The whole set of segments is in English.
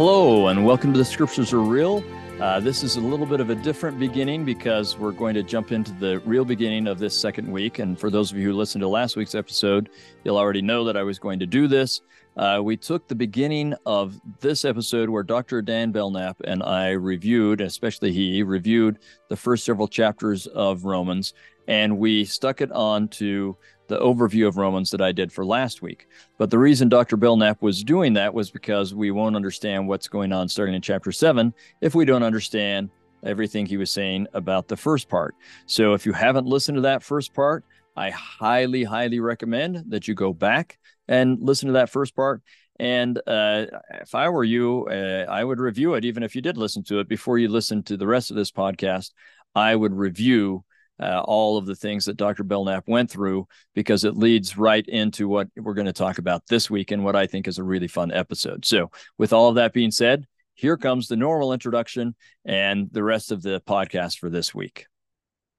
Hello, and welcome to The Scriptures Are Real. Uh, this is a little bit of a different beginning because we're going to jump into the real beginning of this second week. And for those of you who listened to last week's episode, you'll already know that I was going to do this. Uh, we took the beginning of this episode where Dr. Dan Belnap and I reviewed, especially he reviewed the first several chapters of Romans, and we stuck it on to the overview of Romans that I did for last week. But the reason Dr. Belnap was doing that was because we won't understand what's going on starting in chapter seven if we don't understand everything he was saying about the first part. So if you haven't listened to that first part, I highly, highly recommend that you go back and listen to that first part. And uh, if I were you, uh, I would review it, even if you did listen to it before you listen to the rest of this podcast. I would review uh, all of the things that Dr. Belnap went through because it leads right into what we're going to talk about this week and what I think is a really fun episode. So, with all of that being said, here comes the normal introduction and the rest of the podcast for this week.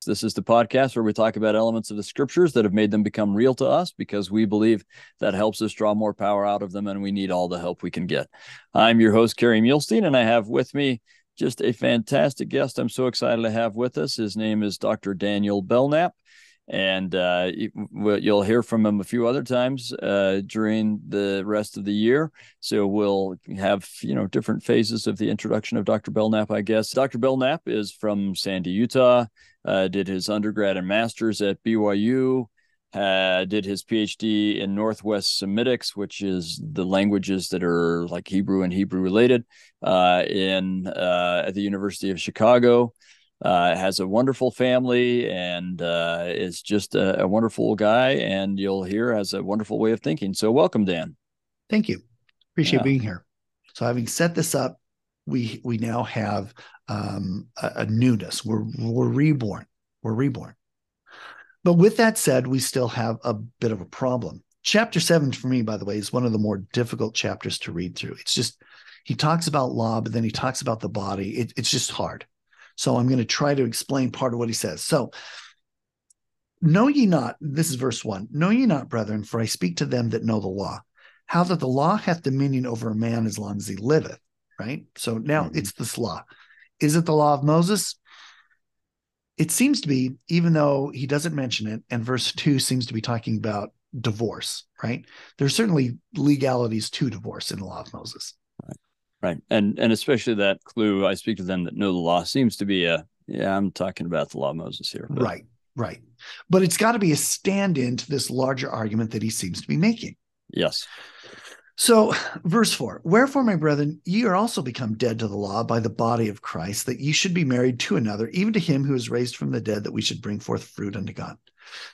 This is the podcast where we talk about elements of the scriptures that have made them become real to us because we believe that helps us draw more power out of them and we need all the help we can get. I'm your host, Kerry Muhlestein, and I have with me just a fantastic guest I'm so excited to have with us. His name is Dr. Daniel Belnap. And uh, you'll hear from him a few other times uh, during the rest of the year. So we'll have you know different phases of the introduction of Dr. Belnap, I guess. Dr. Belnap is from Sandy, Utah. Uh, did his undergrad and master's at BYU uh, did his PhD in Northwest Semitics, which is the languages that are like Hebrew and Hebrew related, uh, in uh, at the University of Chicago. Uh, has a wonderful family and uh, is just a, a, wonderful guy. And you'll hear has a wonderful way of thinking. So welcome, Dan. Thank you. Appreciate yeah. being here. So having set this up, we we now have um, a, a newness. We're we're reborn. We're reborn. But with that said, we still have a bit of a problem. Chapter seven, for me, by the way, is one of the more difficult chapters to read through. It's just, he talks about law, but then he talks about the body. It, it's just hard. So I'm going to try to explain part of what he says. So, know ye not, this is verse one, know ye not, brethren, for I speak to them that know the law, how that the law hath dominion over a man as long as he liveth, right? So now mm-hmm. it's this law. Is it the law of Moses? It seems to be, even though he doesn't mention it, and verse two seems to be talking about divorce, right? There's certainly legalities to divorce in the law of Moses. Right. Right. And and especially that clue, I speak to them that know the law seems to be a yeah, I'm talking about the law of Moses here. But. Right, right. But it's got to be a stand-in to this larger argument that he seems to be making. Yes. So, verse 4 Wherefore, my brethren, ye are also become dead to the law by the body of Christ, that ye should be married to another, even to him who is raised from the dead, that we should bring forth fruit unto God.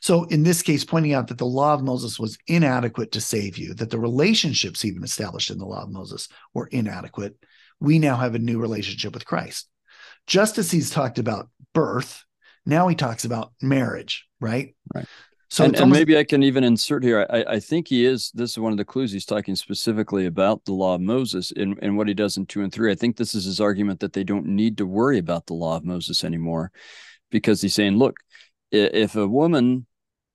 So, in this case, pointing out that the law of Moses was inadequate to save you, that the relationships even established in the law of Moses were inadequate, we now have a new relationship with Christ. Just as he's talked about birth, now he talks about marriage, right? Right. So and, and maybe I can even insert here. I, I think he is. This is one of the clues. He's talking specifically about the law of Moses and, and what he does in two and three. I think this is his argument that they don't need to worry about the law of Moses anymore, because he's saying, look, if a woman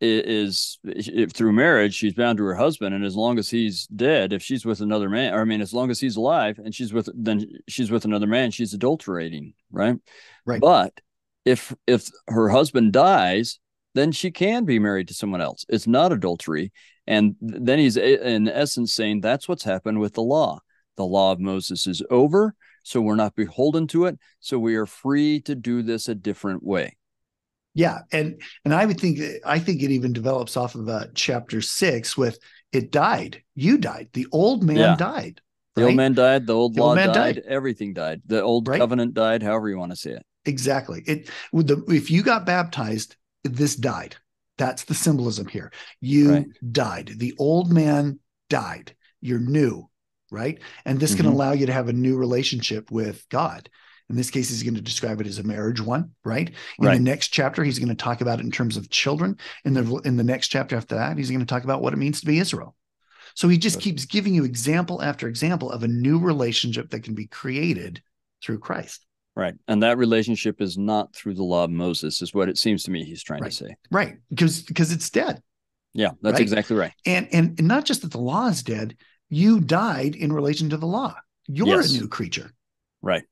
is if through marriage she's bound to her husband and as long as he's dead if she's with another man or i mean as long as he's alive and she's with then she's with another man she's adulterating right right but if if her husband dies then she can be married to someone else. It's not adultery. And then he's in essence saying that's what's happened with the law. The law of Moses is over, so we're not beholden to it. So we are free to do this a different way. Yeah, and and I would think I think it even develops off of uh, chapter six with it died. You died. The old man yeah. died. The old man died. The old the law old died, died, Everything died. The old right? covenant died. However you want to say it. Exactly. It the if you got baptized, this died. That's the symbolism here. You right. died. The old man died. You're new, right? And this mm-hmm. can allow you to have a new relationship with God. In this case, he's going to describe it as a marriage one, right? In right. the next chapter, he's going to talk about it in terms of children. In the in the next chapter after that, he's going to talk about what it means to be Israel. So he just keeps giving you example after example of a new relationship that can be created through Christ. Right. And that relationship is not through the law of Moses, is what it seems to me he's trying right. to say. Right. Because because it's dead. Yeah, that's right? exactly right. And, and and not just that the law is dead, you died in relation to the law. You're yes. a new creature. Right.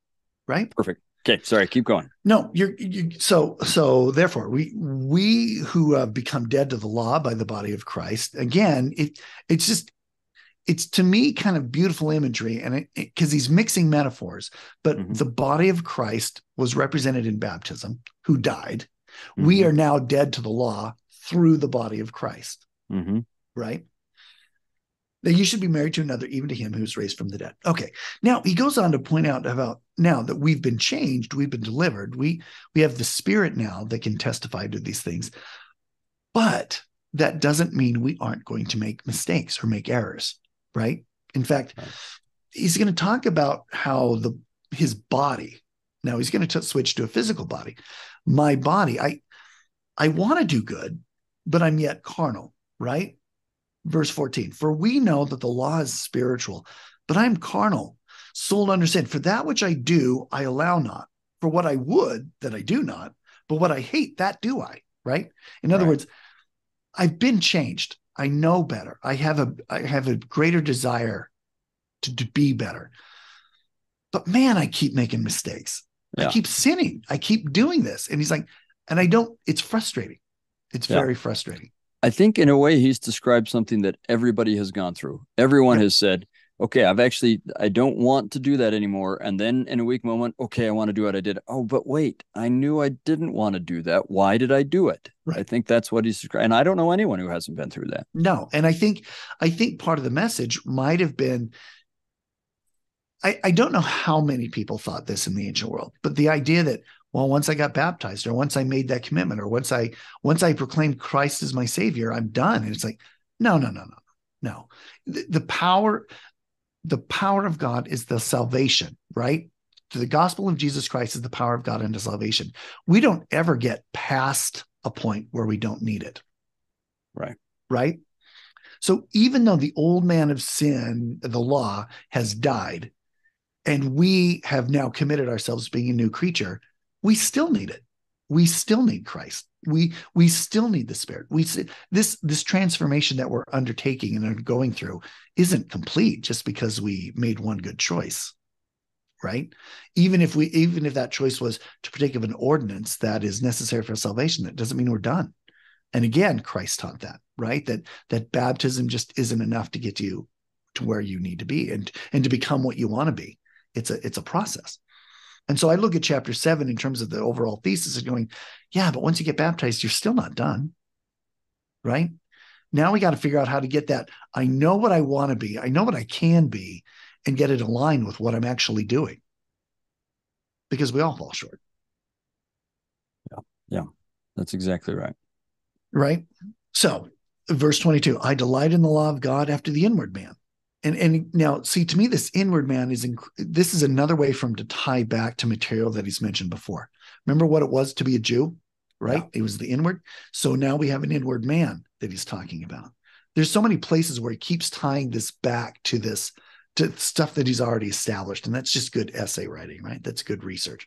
Right. Perfect. Okay, sorry, keep going. No, you're you, so so. Therefore, we we who have become dead to the law by the body of Christ. Again, it it's just it's to me kind of beautiful imagery, and because he's mixing metaphors. But mm-hmm. the body of Christ was represented in baptism, who died. Mm-hmm. We are now dead to the law through the body of Christ. Mm-hmm. Right that you should be married to another, even to him who's raised from the dead. Okay. Now he goes on to point out about now that we've been changed, we've been delivered. We we have the spirit now that can testify to these things. But that doesn't mean we aren't going to make mistakes or make errors, right? In fact, right. he's going to talk about how the his body. Now he's going to switch to a physical body. My body, I I want to do good, but I'm yet carnal, right? verse 14 for we know that the law is spiritual but i'm carnal soul to understand for that which i do i allow not for what i would that i do not but what i hate that do i right in other right. words i've been changed i know better. I have a i have a greater desire to, to be better. But man i keep making mistakes. Yeah. i keep sinning. I keep doing this. And he's like and i don't it's frustrating. It's yeah. very frustrating. I think in a way he's described something that everybody has gone through. Everyone has said, okay, I've actually, I don't want to do that anymore. And then in a weak moment, okay, I want to do what I did. Oh, but wait, I knew I didn't want to do that. Why did I do it? Right. I think that's what he's. And I don't know anyone who hasn't been through that. No. And I think, I think part of the message might have been, I, I don't know how many people thought this in the ancient world, but the idea that, well once i got baptized or once i made that commitment or once i once i proclaimed christ as my savior i'm done and it's like no no no no no the, the power the power of god is the salvation right? The gospel of jesus christ is the power of god unto salvation. We don't ever get past a point where we don't need it. Right. Right? So even though the old man of sin the law has died and we have now committed ourselves to being a new creature we still need it. We still need Christ. We we still need the Spirit. We this this transformation that we're undertaking and are going through isn't complete just because we made one good choice, right? Even if we even if that choice was to partake of an ordinance that is necessary for salvation, that doesn't mean we're done. And again, Christ taught that, right? That that baptism just isn't enough to get you to where you need to be and and to become what you want to be. It's a it's a process. And so I look at chapter seven in terms of the overall thesis and going, yeah, but once you get baptized, you're still not done. Right. Now we got to figure out how to get that. I know what I want to be, I know what I can be, and get it aligned with what I'm actually doing. Because we all fall short. Yeah. Yeah. That's exactly right. Right. So, verse 22 I delight in the law of God after the inward man and and now see to me this inward man is inc- this is another way for him to tie back to material that he's mentioned before. Remember what it was to be a jew right? Yeah. it was the inward. So now we have an inward man that he's talking about. There's so many places where he keeps tying this back to this to stuff that he's already established. And that's just good essay writing right? That's good research.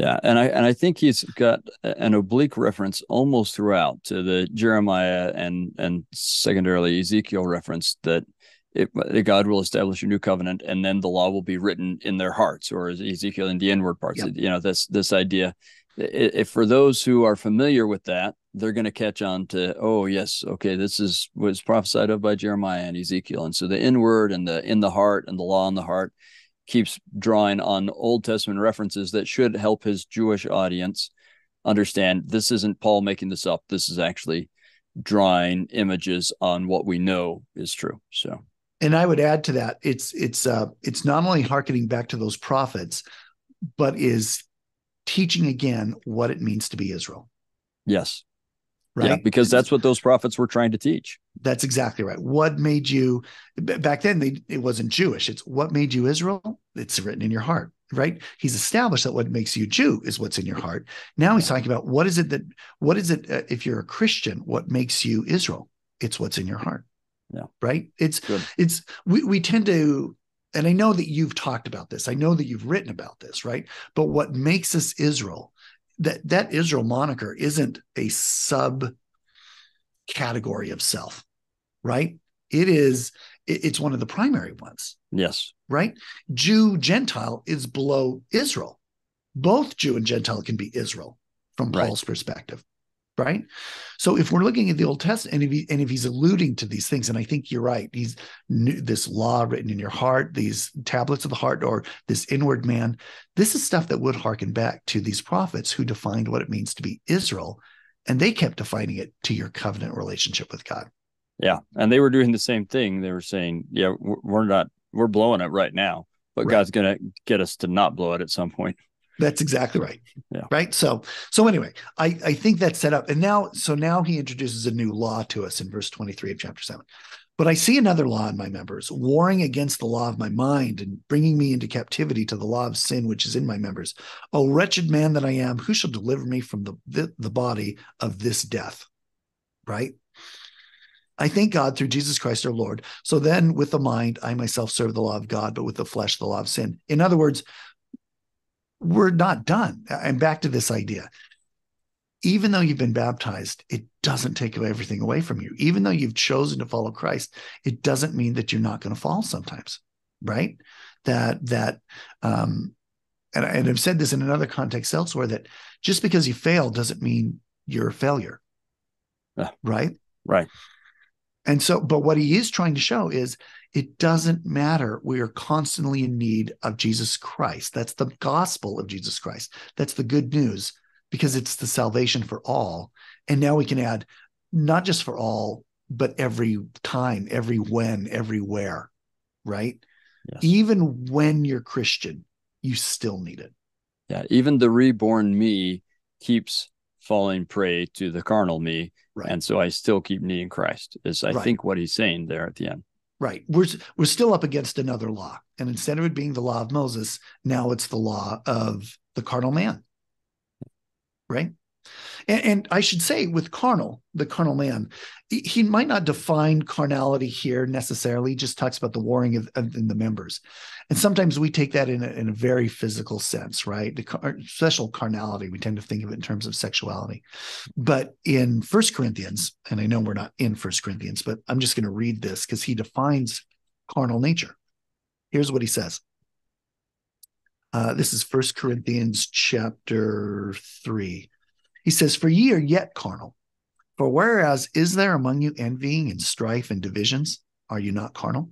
Yeah, and I and I think he's got an oblique reference almost throughout to the Jeremiah and and secondarily Ezekiel reference that it, God will establish a new covenant, and then the law will be written in their hearts, or Ezekiel in the inward parts. You know, this this idea. If for those who are familiar with that, they're going to catch on to, oh yes, okay, this is was prophesied of by Jeremiah and Ezekiel, and so the inward and the in the heart and the law in the heart keeps drawing on Old Testament references that should help his Jewish audience understand this isn't Paul making this up. This is actually drawing images on what we know is true. So and I would add to that, it's it's uh, it's not only harkening back to those prophets, but is teaching again what it means to be Israel. Yes. Right. Yeah, because that's what those prophets were trying to teach. That's exactly right. What made you back then? They, it wasn't Jewish. It's what made you Israel. It's written in your heart, right? He's established that what makes you Jew is what's in your heart. Now he's talking about what is it that what is it uh, if you're a Christian? What makes you Israel? It's what's in your heart. Yeah. Right. It's Good. it's we we tend to and I know that you've talked about this. I know that you've written about this, right? But what makes us Israel, that that Israel moniker isn't a sub category of self, right? It is it's one of the primary ones. Yes. Right? Jew, Gentile is below Israel. Both Jew and Gentile can be Israel from Paul's right. perspective. Right. So if we're looking at the Old Testament and if, he, and if he's alluding to these things, and I think you're right, he's this law written in your heart, these tablets of the heart, or this inward man, this is stuff that would harken back to these prophets who defined what it means to be Israel. And they kept defining it to your covenant relationship with God. Yeah, and they were doing the same thing. They were saying, "Yeah, we're not, we're blowing it right now, but right. God's going to get us to not blow it at some point." That's exactly right. Yeah. Right. So, so anyway, I I think that's set up, and now, so now he introduces a new law to us in verse twenty three of chapter seven. But I see another law in my members, warring against the law of my mind and bringing me into captivity to the law of sin which is in my members. O wretched man that I am, who shall deliver me from the, the, the body of this death? Right? I thank God through Jesus Christ our Lord. So then, with the mind, I myself serve the law of God, but with the flesh, the law of sin. In other words, we're not done. I'm back to this idea. Even though you've been baptized, it doesn't take everything away from you. Even though you've chosen to follow Christ, it doesn't mean that you're not going to fall sometimes, right? That that um, and, and I've said this in another context elsewhere that just because you fail doesn't mean you're a failure, yeah. right? Right. And so, but what he is trying to show is it doesn't matter. We are constantly in need of Jesus Christ. That's the gospel of Jesus Christ. That's the good news because it's the salvation for all. And now we can add not just for all, but every time, every when, everywhere, right? Yes. Even when you're Christian, you still need it. Yeah. Even the reborn me keeps falling prey to the carnal me. Right. And so I still keep needing Christ, is I right. think what he's saying there at the end. Right. We're we're still up against another law. And instead of it being the law of Moses, now it's the law of the carnal man. Right? And, and, I should say, with carnal, the carnal man, he might not define carnality here necessarily. He just talks about the warring of, of in the members, and sometimes we take that in a, in a very physical sense, right? The car, special carnality, we tend to think of it in terms of sexuality. But in First Corinthians, and I know we're not in First Corinthians, but I'm just going to read this because he defines carnal nature. Here's what he says. Uh, this is First Corinthians chapter three he says, For ye are yet carnal. For whereas is there among you envying and strife and divisions, are you not carnal?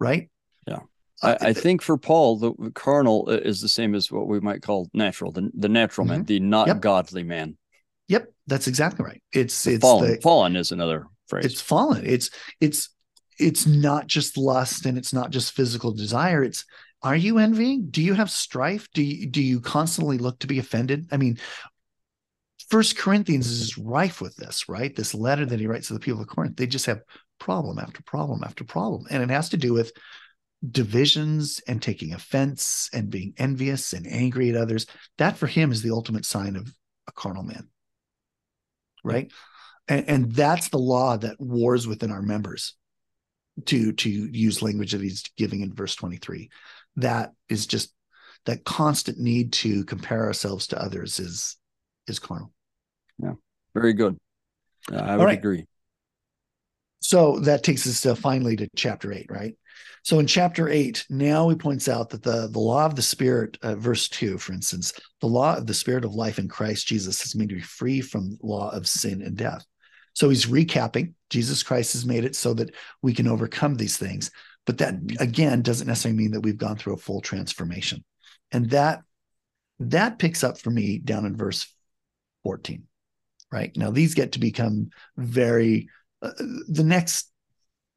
Right? Yeah. I, I think for Paul, the carnal is the same as what we might call natural, the, the natural mm-hmm. man, the not yep. godly man. Yep, that's exactly right. It's the it's fallen. The, fallen is another phrase. It's fallen. It's it's it's not just lust and it's not just physical desire. It's are you envying? Do you have strife? Do you, do you constantly look to be offended? I mean, First Corinthians is rife with this, right? This letter that he writes to the people of Corinth, they just have problem after problem after problem, and it has to do with divisions and taking offense and being envious and angry at others. That for him is the ultimate sign of a carnal man, right? And, and that's the law that wars within our members. To to use language that he's giving in verse twenty three, that is just that constant need to compare ourselves to others is is carnal. Yeah, very good. Uh, I would right. agree. So that takes us to finally to chapter eight, right? So in chapter eight, now he points out that the, the law of the spirit, uh, verse two, for instance, the law of the spirit of life in Christ Jesus has made me free from law of sin and death. So he's recapping. Jesus Christ has made it so that we can overcome these things. But that again doesn't necessarily mean that we've gone through a full transformation. And that that picks up for me down in verse 14. Right. Now these get to become very uh, the next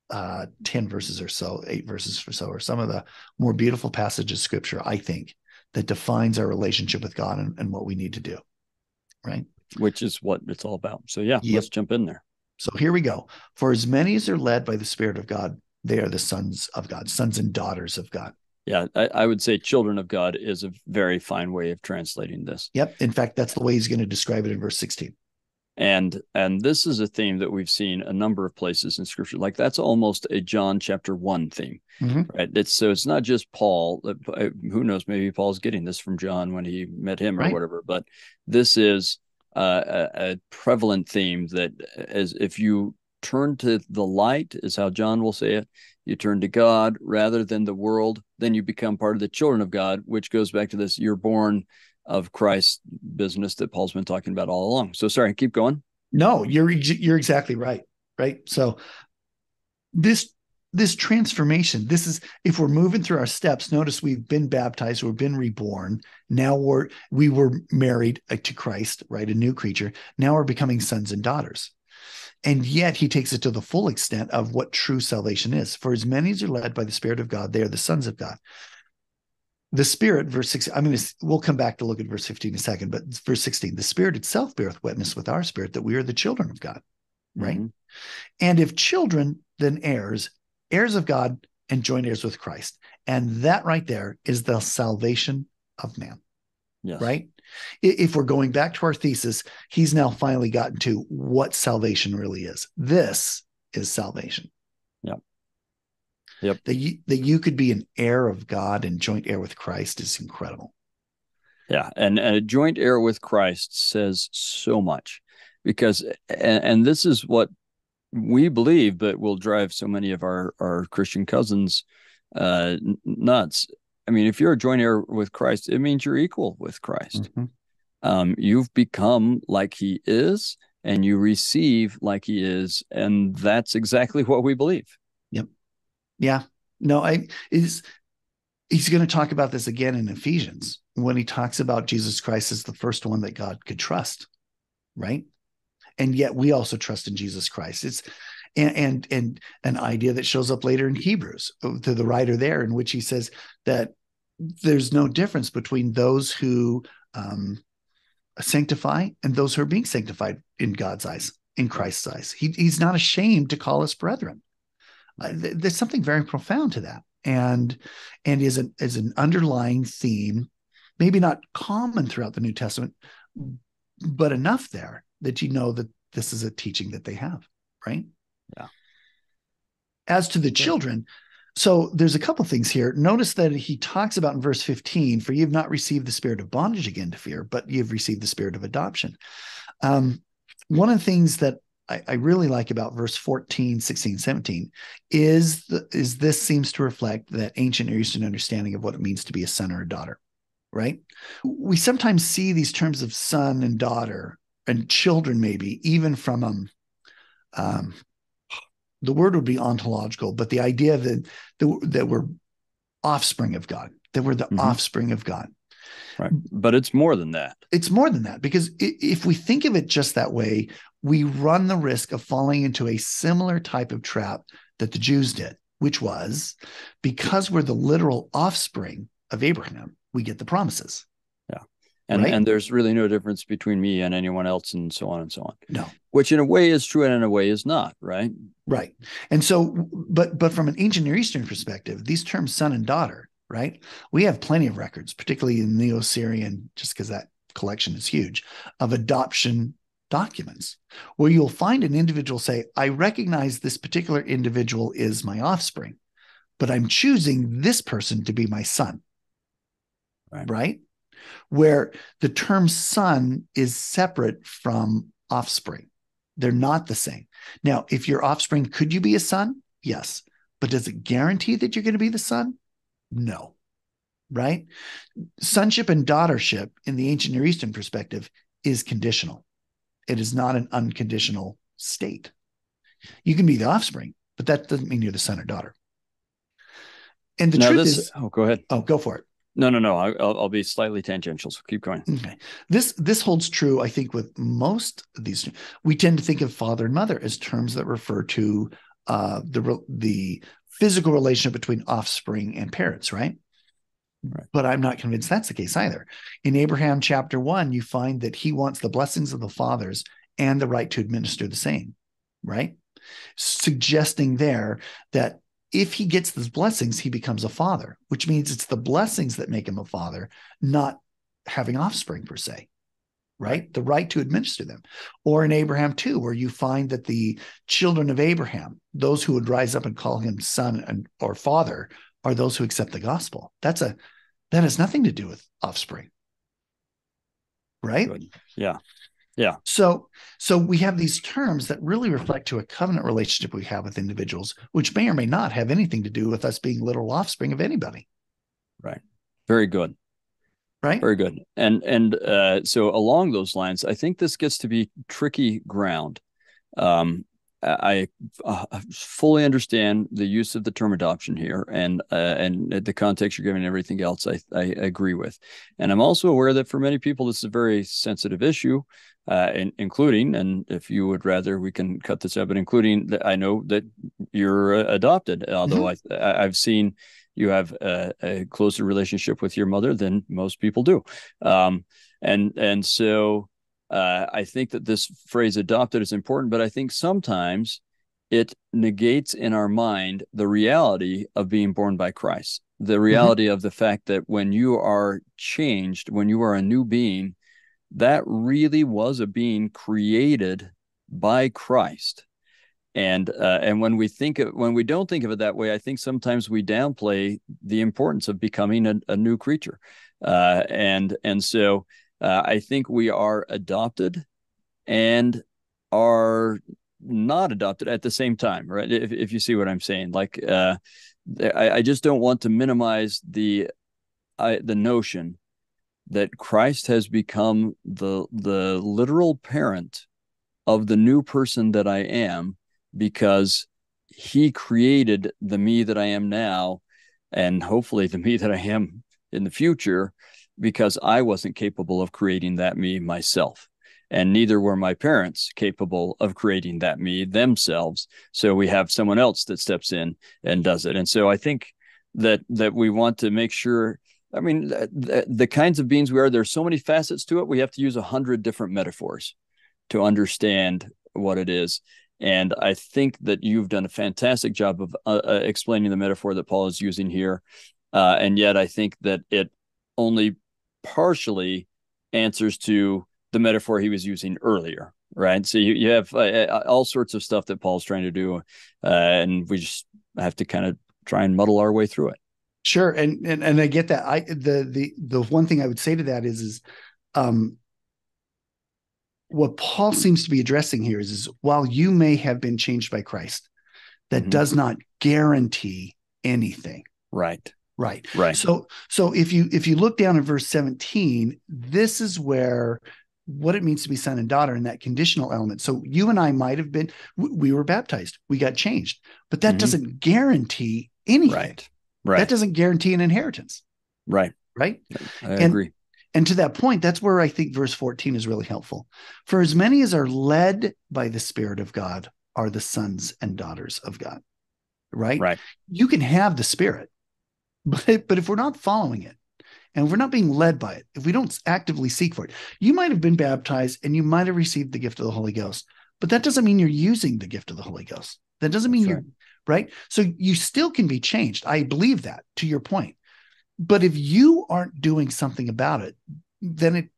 uh, 10 verses or so, eight verses or so, are some of the more beautiful passages of scripture, I think, that defines our relationship with God and, and what we need to do. Right. Which is what it's all about. So, yeah, yep. let's jump in there. So, here we go. For as many as are led by the Spirit of God, they are the sons of God, sons and daughters of God. Yeah, I, I, would say children of God is a very fine way of translating this. Yep. In fact, that's the way he's going to describe it in verse 16. And and this is a theme that we've seen a number of places in scripture. Like that's almost a John chapter one theme. Mm-hmm. Right. It's so it's not just Paul. Uh, who knows? Maybe Paul's getting this from John when he met him or right. whatever. But this is uh, a, a prevalent theme that as if you turn to the light, is how John will say it. You turn to God rather than the world, then you become part of the children of God, which goes back to this you're born of Christ business that Paul's been talking about all along. So sorry, keep going. No, you're you're exactly right. Right. So this this transformation this is if we're moving through our steps notice we've been baptized we've been reborn now we're we were married uh, to christ right a new creature now we're becoming sons and daughters and yet he takes it to the full extent of what true salvation is for as many as are led by the spirit of god they are the sons of god the spirit verse 16 I mean, we'll come back to look at verse 15 in a second but verse 16 the spirit itself beareth witness with our spirit that we are the children of god right mm-hmm. and if children then heirs heirs of God and joint heirs with Christ. And that right there is the salvation of man. Yes. Right? If we're going back to our thesis, he's now finally gotten to what salvation really is. This is salvation. Yep. Yep. That you, that you could be an heir of God and joint heir with Christ is incredible. Yeah. And, and a joint heir with Christ says so much because, and, and this is what we believe, but will drive so many of our our Christian cousins uh, nuts. I mean, if you're a joint heir with Christ, it means you're equal with Christ. Mm-hmm. Um, you've become like He is, and you receive like He is, and that's exactly what we believe. Yep. Yeah. No, I is. He's going to talk about this again in Ephesians when he talks about Jesus Christ as the first one that God could trust, right? and yet we also trust in Jesus Christ. It's and and, and an idea that shows up later in Hebrews uh, to the writer there, in which he says that there's no difference between those who um, sanctify and those who are being sanctified in God's eyes, in Christ's eyes. He, he's not ashamed to call us brethren. Uh, th- there's something very profound to that, and and is an is an underlying theme, maybe not common throughout the New Testament, but enough there that you know that this is a teaching that they have, right? Yeah. As to the children, so there's a couple things here. Notice that he talks about in verse 15, for you have not received the spirit of bondage again to fear, but you've received the spirit of adoption. Um, one of the things that I, I, really like about verse 14, 16, 17 is the, is this seems to reflect that ancient Near Eastern understanding of what it means to be a son or a daughter, right? We sometimes see these terms of son and daughter and children maybe even from um, um the word would be ontological but the idea that that, that we're offspring of god that we're the mm-hmm. offspring of god. Right. But it's more than that. It's more than that because if we think of it just that way we run the risk of falling into a similar type of trap that the jews did which was because we're the literal offspring of abraham we get the promises and right? and there's really no difference between me and anyone else and so on and so on. No. Which in a way is true and in a way is not right? Right. And so but but from an ancient near eastern perspective these terms son and daughter right? We have plenty of records particularly in neo-Assyrian just because that collection is huge of adoption documents where you'll find an individual say i recognize this particular individual is my offspring but i'm choosing this person to be my son. Right, right? Where the term son is separate from offspring. They're not the same. Now, if your offspring, could you be a son? Yes. But does it guarantee that you're going to be the son? No. Right? Sonship and daughtership in the ancient Near Eastern perspective is conditional. It is not an unconditional state. You can be the offspring, but that doesn't mean you're the son or daughter. And the now truth this, is, oh, go ahead. Oh, go for it. No, no, no. I'll, I'll be slightly tangential. So keep going. Okay. This this holds true, I think, with most of these. We tend to think of father and mother as terms that refer to uh, the the physical relationship between offspring and parents, right? Right. But I'm not convinced that's the case either. In Abraham chapter one, you find that he wants the blessings of the fathers and the right to administer the same, right? Suggesting there that if he gets those blessings, he becomes a father, which means it's the blessings that make him a father, not having offspring per se, right? The right to administer them. Or in Abraham too, where you find that the children of Abraham, those who would rise up and call him son and or father, are those who accept the gospel. That's a that has nothing to do with offspring. Right? Yeah. Yeah. So so we have these terms that really reflect to a covenant relationship we have with individuals, which may or may not have anything to do with us being literal offspring of anybody. Right. Very good. Right. Very good. And and uh, so along those lines, I think this gets to be tricky ground. Um, I, uh, fully understand the use of the term adoption here, and uh, and the context you're giving everything else, I, I agree with, and I'm also aware that for many people this is a very sensitive issue, uh, in, including, and if you would rather, we can cut this out, but including that I know that you're uh, adopted, although mm-hmm. I I've seen you have a, a, closer relationship with your mother than most people do, um, and and so uh, I think that this phrase adopted is important, but I think sometimes it negates in our mind the reality of being born by Christ, the mm-hmm. reality mm-hmm. of the fact that when you are changed, when you are a new being, that really was a being created by Christ. And uh, and when we think of when we don't think of it that way, I think sometimes we downplay the importance of becoming a, a new creature. Uh, and and so uh, I think we are adopted and are not adopted at the same time, right? If, if you see what I'm saying, like uh, I, I just don't want to minimize the I, the notion that Christ has become the the literal parent of the new person that I am because he created the me that I am now and hopefully the me that I am in the future because I wasn't capable of creating that me myself. And neither were my parents capable of creating that me themselves. So we have someone else that steps in and does it. And so I think that that we want to make sure. I mean, the, the kinds of beings we are, there's so many facets to it. We have to use a hundred different metaphors to understand what it is. And I think that you've done a fantastic job of uh, uh explaining the metaphor that Paul is using here. Uh, and yet, I think that it only partially answers to the metaphor he was using earlier, right? So you, you have uh, uh, all sorts of stuff that Paul's trying to do, uh, and we just have to kind of try and muddle our way through it. Sure, and and and I get that. I the the the one thing I would say to that is is um what Paul seems to be addressing here is, is while you may have been changed by Christ, that mm-hmm. does not guarantee anything. Right. Right. Right. So so if you if you look down in verse 17, this is where what it means to be son and daughter in that conditional element. So you and I might have been we were baptized, we got changed, but that mm-hmm. doesn't guarantee anything. Right. Right. That doesn't guarantee an inheritance. Right. Right. I and, agree. And to that point, that's where I think verse 14 is really helpful. For as many as are led by the Spirit of God are the sons and daughters of God. Right. Right. You can have the Spirit but, but if we're not following it and we're not being led by it, if we don't actively seek for it, you might have been baptized and you might have received the gift of the Holy Ghost, but that doesn't mean you're using the gift of the Holy Ghost. That doesn't mean That's you're right. right. So you still can be changed. I believe that to your point. But if you aren't doing something about it, then it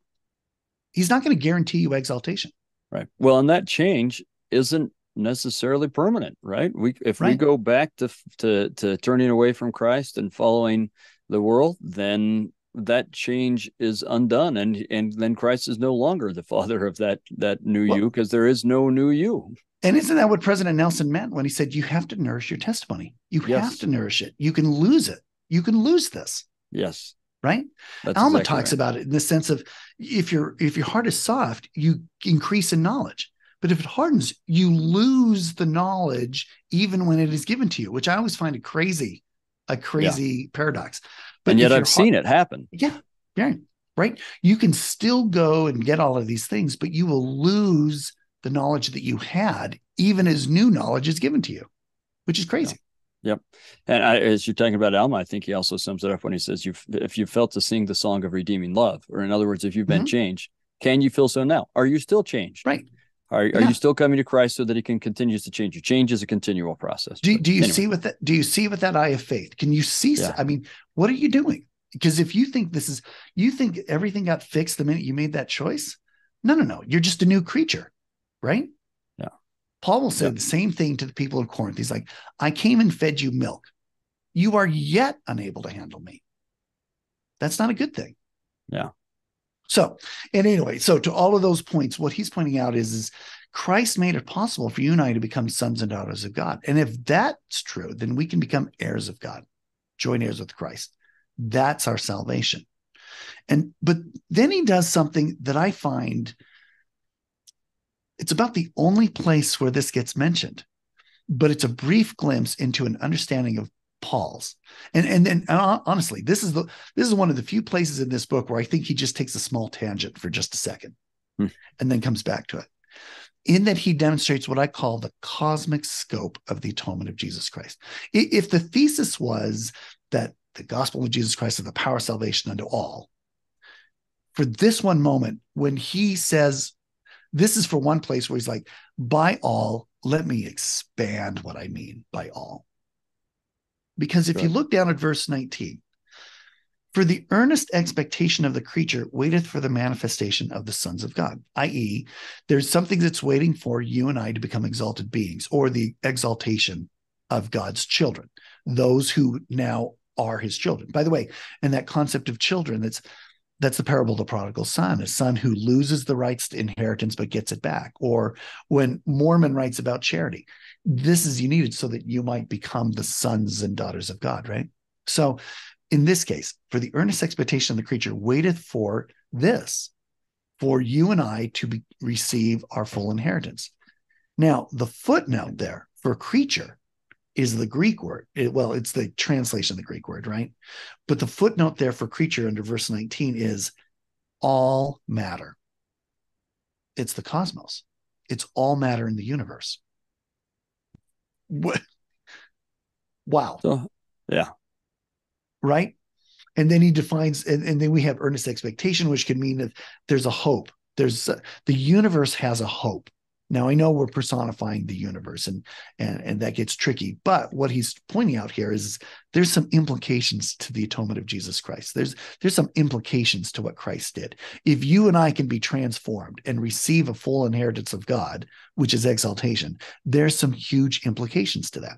he's not going to guarantee you exaltation. Right. Well, and that change isn't necessarily permanent, right? We if right. we go back to to to turning away from Christ and following the world, then that change is undone and and then Christ is no longer the father of that that new well, you because there is no new you. And isn't that what President Nelson meant when he said you have to nourish your testimony? You yes. have to nourish it. You can lose it. You can lose this. Yes. Right? That's Alma exactly talks right. about it in the sense of if your if your heart is soft, you increase in knowledge. But if it hardens, you lose the knowledge even when it is given to you, which I always find a crazy, a crazy yeah. paradox. But and yet I've seen it happen. Yeah. Yeah. Right. You can still go and get all of these things, but you will lose the knowledge that you had, even as new knowledge is given to you, which is crazy. Yep. And I, as you're talking about Alma, I think he also sums it up when he says, "You've if you've felt to sing the song of redeeming love, or in other words, if you've been mm-hmm. changed, can you feel so now? Are you still changed? Right. Are, yeah. are you still coming to Christ so that He can continue to change you? Change is a continual process. Do, do you anyway. see with that? Do you see with that eye of faith? Can you see? Yeah. I mean, what are you doing? Because if you think this is, you think everything got fixed the minute you made that choice. No, no, no. You're just a new creature, right? Yeah. Paul will say yeah. the same thing to the people of Corinth. He's like, I came and fed you milk. You are yet unable to handle me. That's not a good thing. Yeah. So, and anyway, so to all of those points, what he's pointing out is, is Christ made it possible for you and I to become sons and daughters of God. And if that's true, then we can become heirs of God, join heirs with Christ. That's our salvation. And but then he does something that I find it's about the only place where this gets mentioned, but it's a brief glimpse into an understanding of Paul's. And and and honestly, this is the this is one of the few places in this book where I think he just takes a small tangent for just a second hmm. and then comes back to it. In that he demonstrates what I call the cosmic scope of the atonement of Jesus Christ. If the thesis was that the gospel of Jesus Christ is the power of salvation unto all, for this one moment, when he says, this is for one place where he's like, by all, let me expand what I mean by all. Because if sure. you look down at verse 19, for the earnest expectation of the creature waiteth for the manifestation of the sons of God, i.e., there's something that's waiting for you and I to become exalted beings, or the exaltation of God's children, those who now are his children. By the way, and that concept of children, that's that's the parable of the prodigal son, a son who loses the rights to inheritance but gets it back. Or when Mormon writes about charity, this is you needed so that you might become the sons and daughters of God, right? So in this case, for the earnest expectation of the creature waiteth for this, for you and I to be, receive our full inheritance. Now, the footnote there for creature is the Greek word. It, well, it's the translation of the Greek word, right? But the footnote there for creature under verse 19 is all matter. It's the cosmos. It's all matter in the universe. What? Wow. So, yeah. Right. And then he defines, and, and then we have earnest expectation, which can mean that there's a hope. There's a, the universe has a hope. Now I know we're personifying the universe and and and that gets tricky, but what he's pointing out here is there's some implications to the atonement of Jesus Christ. There's there's some implications to what Christ did. If you and I can be transformed and receive a full inheritance of God, which is exaltation, there's some huge implications to that.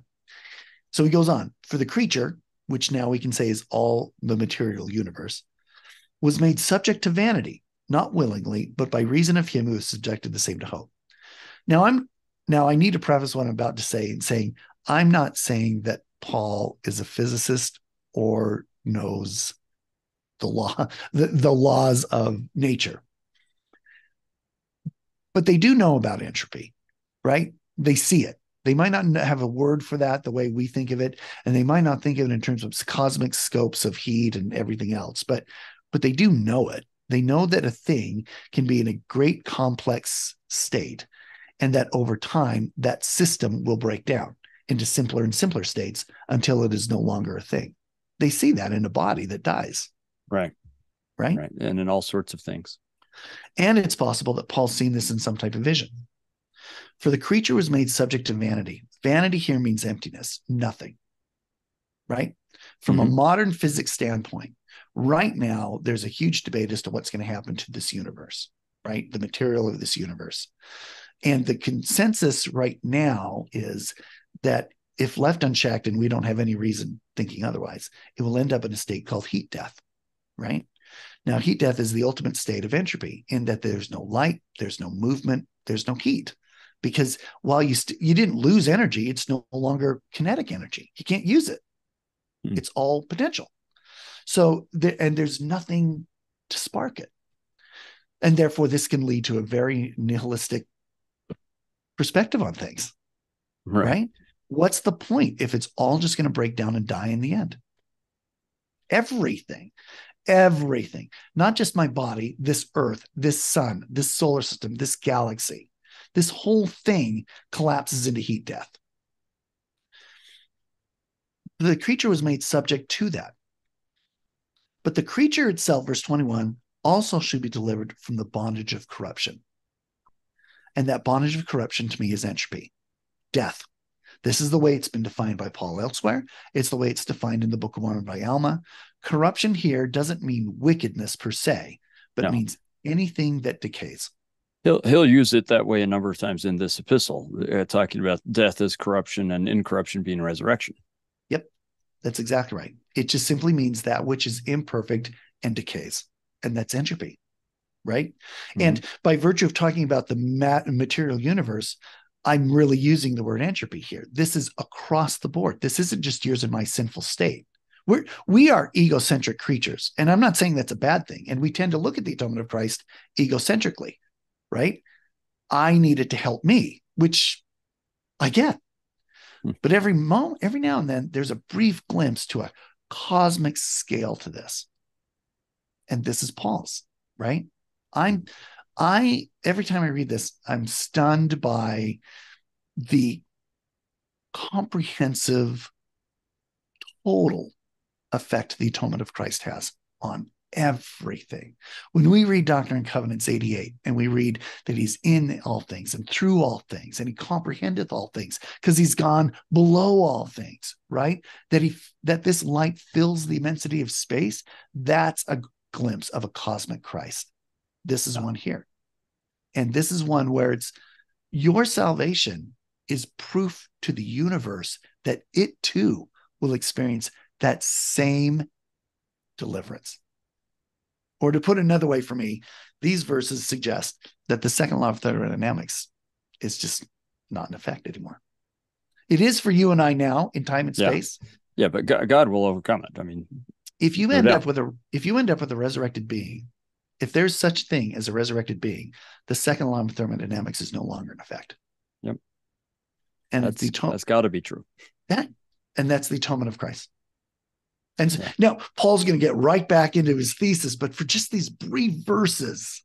So he goes on, for the creature, which now we can say is all the material universe, was made subject to vanity, not willingly, but by reason of him who has subjected the same to hope. Now I'm now I need to preface what I'm about to say in saying I'm not saying that Paul is a physicist or knows the law the, the laws of nature. But they do know about entropy, right? They see it. They might not have a word for that the way we think of it, and they might not think of it in terms of cosmic scopes of heat and everything else, but but they do know it. They know that a thing can be in a great complex state and that over time that system will break down into simpler and simpler states until it is no longer a thing. They see that in a body that dies. Right. Right? Right. And in all sorts of things. And it's possible that paul's seen this in some type of vision. For the creature was made subject to vanity. Vanity here means emptiness nothing. Right? From mm-hmm. a modern physics standpoint right now there's a huge debate as to what's going to happen to this universe right? The material of this universe and the consensus right now is that if left unchecked, and we don't have any reason thinking otherwise, it will end up in a state called heat death, right? Now, heat death is the ultimate state of entropy in that there's no light, there's no movement, there's no heat. Because while you st- you didn't lose energy, it's no longer kinetic energy. You can't use it. Hmm. It's all potential. So there, and there's nothing to spark it. And therefore, this can lead to a very nihilistic perspective on things. Right. right? What's the point if it's all just going to break down and die in the end? Everything, everything, not just my body, this earth, this sun, this solar system, this galaxy, this whole thing collapses into heat death. The creature was made subject to that. But the creature itself, verse 21, also should be delivered from the bondage of corruption. And that bondage of corruption to me is entropy, death. This is the way it's been defined by Paul elsewhere. It's the way it's defined in the Book of Mormon by Alma. Corruption here doesn't mean wickedness per se, but no. it means anything that decays. He'll he'll use it that way a number of times in this epistle, uh, talking about death as corruption and incorruption being resurrection. Yep, that's exactly right. It just simply means that which is imperfect and decays, and that's entropy. Right? Mm-hmm. And by virtue of talking about the mat- material universe, I'm really using the word entropy here. This is across the board. This isn't just yours in my sinful state. We're we are egocentric creatures, and I'm not saying that's a bad thing. And we tend to look at the atonement of Christ egocentrically, right? I need it to help me, which I get. Hmm. But every moment, every now and then, there's a brief glimpse to a cosmic scale to this. And this is Paul's, right? I'm I every time I read this, I'm stunned by the comprehensive total effect the atonement of Christ has on everything. When we read Doctrine and Covenants 88 and we read that he's in all things and through all things and he comprehendeth all things because he's gone below all things, right? That he that this light fills the immensity of space, that's a glimpse of a cosmic Christ. This is one here. And this is one where it's your salvation is proof to the universe that it too will experience that same deliverance. Or to put another way for me, these verses suggest that the second law of thermodynamics is just not in effect anymore. It is for you and I now in time and space. Yeah, yeah but God will overcome it. I mean, if you end no up with a if you end up with a resurrected being, if there's such thing as a resurrected being, the second law of thermodynamics is no longer in effect. Yep. And that's, the that's got to be true. That and that's the atonement of Christ. And so, yeah. now Paul's going to get right back into his thesis, but for just these brief verses.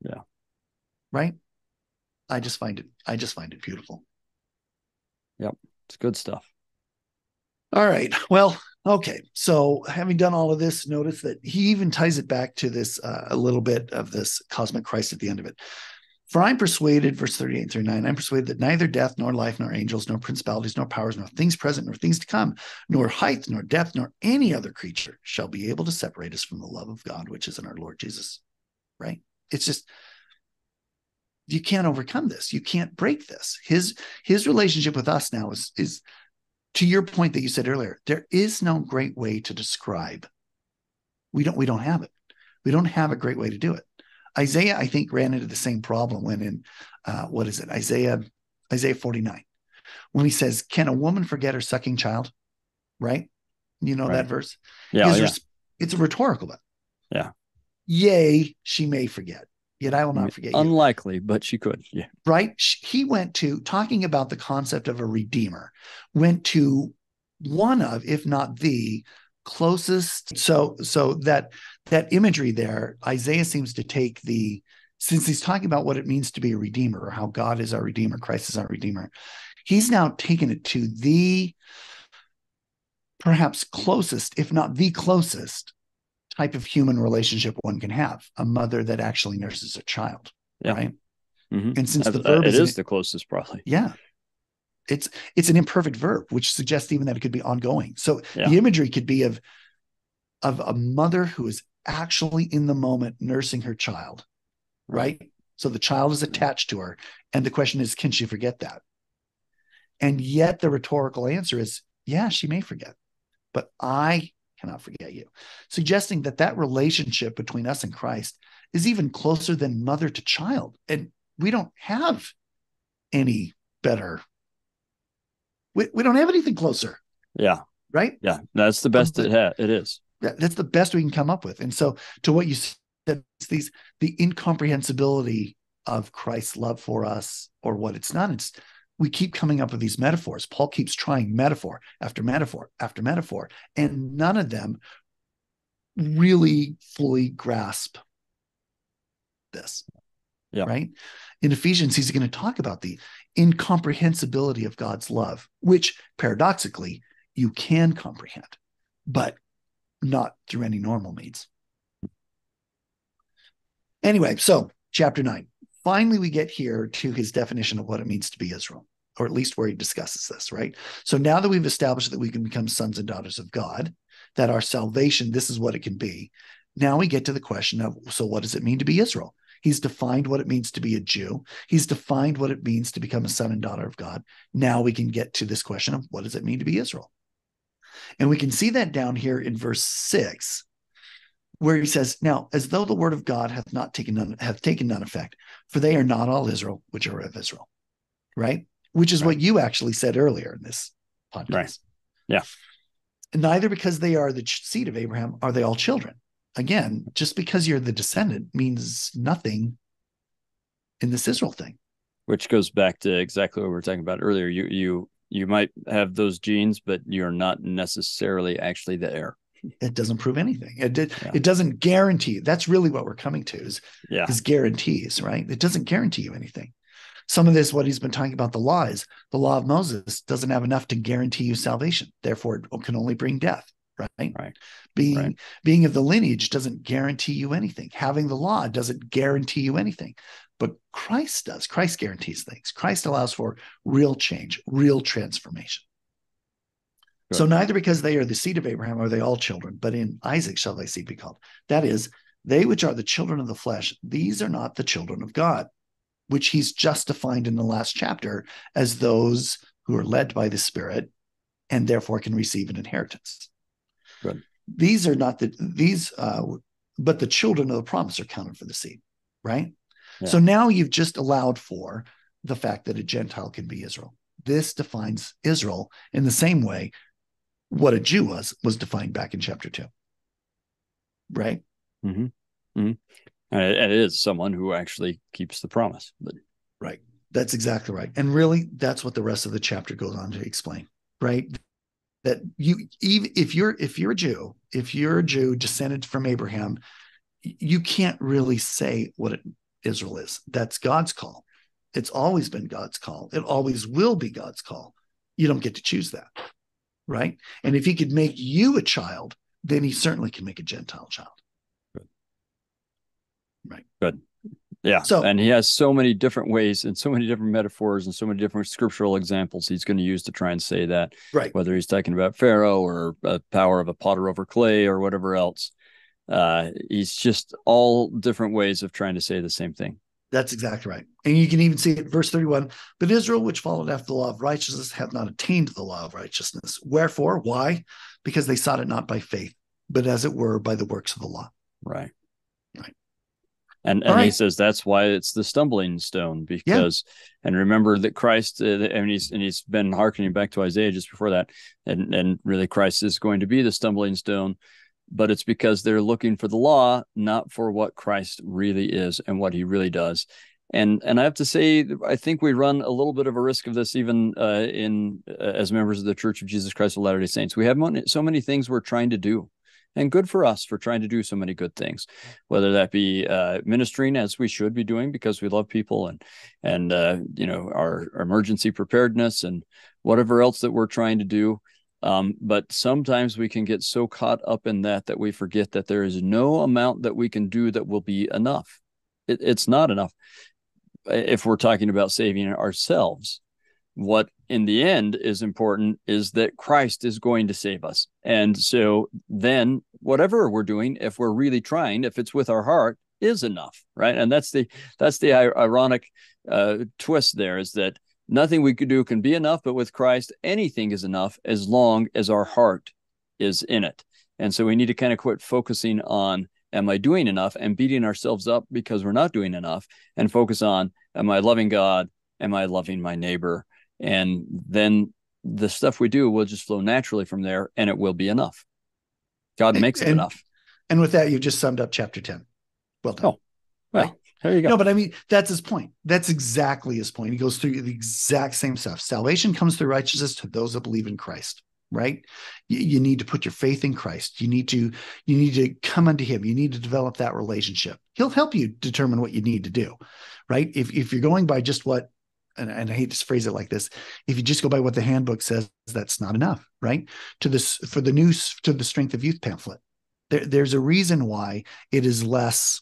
Yeah. Right? I just find it I just find it beautiful. Yep. It's good stuff. All right. Well, okay. So, having done all of this, notice that he even ties it back to this uh, a little bit of this cosmic Christ at the end of it. For I'm persuaded, verse 38 through 9, I'm persuaded that neither death, nor life, nor angels, nor principalities, nor powers, nor things present, nor things to come, nor height, nor depth, nor any other creature shall be able to separate us from the love of God, which is in our Lord Jesus. Right? It's just, you can't overcome this. You can't break this. His his relationship with us now is is to your point that you said earlier. There is no great way to describe. We don't we don't have it. We don't have a great way to do it. Isaiah, I think, ran into the same problem when in uh, what is it? Isaiah, Isaiah 49, when he says, Can a woman forget her sucking child? Right? You know right. that verse? Yeah. yeah. It's a rhetorical one. Yeah. Yea, she may forget. Yet I will not mm, forget you. Unlikely, but she could. Yeah. Right? He went to talking about the concept of a redeemer, went to one of, if not the closest so so that that imagery there isaiah seems to take the since he's talking about what it means to be a redeemer or how god is our redeemer christ is our redeemer he's now taken it to the perhaps closest if not the closest type of human relationship one can have a mother that actually nurses a child yeah. right mm-hmm. and since the verb is, is the closest probably yeah it's it's an imperfect verb which suggests even that it could be ongoing so yeah. the imagery could be of of a mother who is actually in the moment nursing her child right, right? so the child is attached to her and the question is can she forget that and yet the rhetorical answer is yeah she may forget but i cannot forget you suggesting that that relationship between us and christ is even closer than mother to child and we don't have any better we, we don't have anything closer. Yeah. Right. Yeah. That's the best um, it ha- it is. Yeah, that's the best we can come up with. And so to what you said, these the incomprehensibility of Christ's love for us or what it's not. It's we keep coming up with these metaphors. Paul keeps trying metaphor after metaphor after metaphor, and none of them really fully grasp this. Yeah. Right. In Ephesians, he's going to talk about the incomprehensibility of God's love, which paradoxically you can comprehend, but not through any normal means. Anyway, so chapter nine. Finally, we get here to his definition of what it means to be Israel, or at least where he discusses this, right? So now that we've established that we can become sons and daughters of God, that our salvation, this is what it can be. Now we get to the question of so what does it mean to be Israel? He's defined what it means to be a Jew. He's defined what it means to become a son and daughter of God. Now we can get to this question of what does it mean to be Israel? And we can see that down here in verse six, where he says, Now, as though the word of God hath not taken none, hath taken none effect, for they are not all Israel, which are of Israel. Right? Which is right. what you actually said earlier in this podcast. Right. Yeah. Neither because they are the seed of Abraham are they all children. Again, just because you're the descendant means nothing in this Israel thing. Which goes back to exactly what we were talking about earlier. You you you might have those genes, but you're not necessarily actually the heir. It doesn't prove anything. It did, yeah. it doesn't guarantee. That's really what we're coming to is, yeah. is guarantees, right? It doesn't guarantee you anything. Some of this, what he's been talking about, the law is the law of Moses doesn't have enough to guarantee you salvation. Therefore, it can only bring death. Right. Right. Being right. being of the lineage doesn't guarantee you anything. Having the law doesn't guarantee you anything. But Christ does. Christ guarantees things. Christ allows for real change, real transformation. So neither because they are the seed of Abraham are they all children, but in Isaac shall thy seed be called. That is, they which are the children of the flesh, these are not the children of God, which he's just defined in the last chapter as those who are led by the Spirit and therefore can receive an inheritance. These are not the these, uh, but the children of the promise are counted for the seed, right? So now you've just allowed for the fact that a Gentile can be Israel. This defines Israel in the same way what a Jew was was defined back in chapter two. Right? Mm-hmm. Mm-hmm. And it is someone who actually keeps the promise. But right. That's exactly right. And really, that's what the rest of the chapter goes on to explain. Right. That you even if you're if you're a Jew, if you're a Jew descended from Abraham, you can't really say what it Israel is. That's God's call. It's always been God's call. It always will be God's call. You don't get to choose that. Right. And if he could make you a child, then he certainly can make a Gentile child. Good. Right. Good. Yeah. So, and he has so many different ways and so many different metaphors and so many different scriptural examples he's going to use to try and say that. Right. Whether he's talking about Pharaoh or a power of a potter over clay or whatever else uh, he's just all different ways of trying to say the same thing. That's exactly right. And you can even see it, verse 31 But Israel, which followed after the law of righteousness, hath not attained the law of righteousness. Wherefore? Why? Because they sought it not by faith, but as it were by the works of the law. Right. Right. And, and right. he says that's why it's the stumbling stone because yeah. and remember that Christ uh, and he's and he's been harkening back to Isaiah just before that and and really Christ is going to be the stumbling stone but it's because they're looking for the law, not for what Christ really is and what he really does. And and I have to say, I think we run a little bit of a risk of this even uh, in uh, as members of the Church of Jesus Christ of Latter Day Saints. We have so many things we're trying to do, and good for us for trying to do so many good things, whether that be uh, ministering as we should be doing because we love people and and uh, you know our, our emergency preparedness and whatever else that we're trying to do. Um, but sometimes we can get so caught up in that that we forget that there is no amount that we can do that will be enough. It, it's not enough if we're talking about saving ourselves. What in the end is important is that Christ is going to save us. And so then, whatever we're doing, if we're really trying, if it's with our heart, is enough, right? And that's the that's the ironic uh, twist there is that Nothing we could do can be enough, but with Christ, anything is enough as long as our heart is in it. And so we need to kind of quit focusing on, am I doing enough and beating ourselves up because we're not doing enough and focus on, am I loving God? Am I loving my neighbor? And then the stuff we do will just flow naturally from there and it will be enough. God makes it enough. And with that, you've just summed up chapter 10. Well done. Oh, well, there you go. No, but I mean, that's his point. That's exactly his point. He goes through the exact same stuff. Salvation comes through righteousness to those that believe in Christ, right? You, you, need to put your faith in Christ. You need to, you need to come unto him. You need to develop that relationship. He'll help you determine what you need to do, right? If, if you're going by just what, and, and I hate to phrase it like this, if you just go by what the handbook says, that's not enough, right? To this, for the new, to the strength of youth pamphlet, there, there's a reason why it is less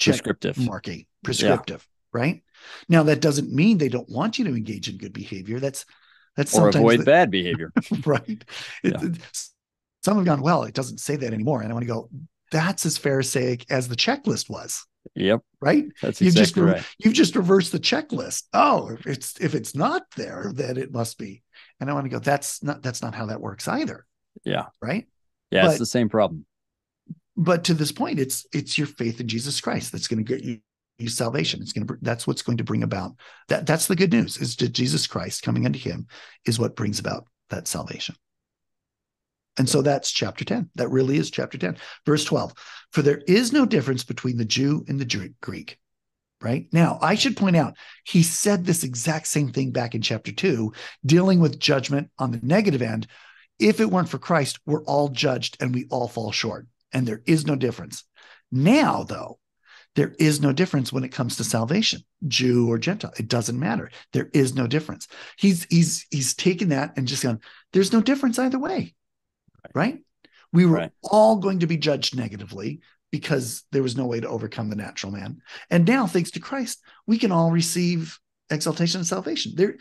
prescriptive marking prescriptive yeah. right now that doesn't mean they don't want you to engage in good behavior that's that's or avoid the, bad behavior right yeah. it, some have gone well it doesn't say that anymore and i want to go that's as pharisaic as the checklist was Yep. Right. That's you've exactly just right. you've just reversed the checklist. Oh, if it's if it's not there, then it must be. And I want to go. That's not that's not how that works either. Yeah. Right. Yeah, But- it's the same problem. But to this point, it's it's your faith in Jesus Christ that's going to get you, you salvation. It's going to that's what's going to bring about that. That's the good news. Is Jesus Christ coming unto Him is what brings about that salvation. And so that's chapter 10. That really is chapter 10, verse 12. For there is no difference between the Jew and the Greek. Right now, I should point out he said this exact same thing back in chapter two, dealing with judgment on the negative end. If it weren't for Christ, we're all judged and we all fall short, and there is no difference. Now, though, there is no difference when it comes to salvation, Jew or Gentile. It doesn't matter. There is no difference. He's he's he's taken that and just gone. There's no difference either way, right? We were Right. all going to be judged negatively because there was no way to overcome the natural man. And now, thanks to Christ, we can all receive exaltation and salvation. There,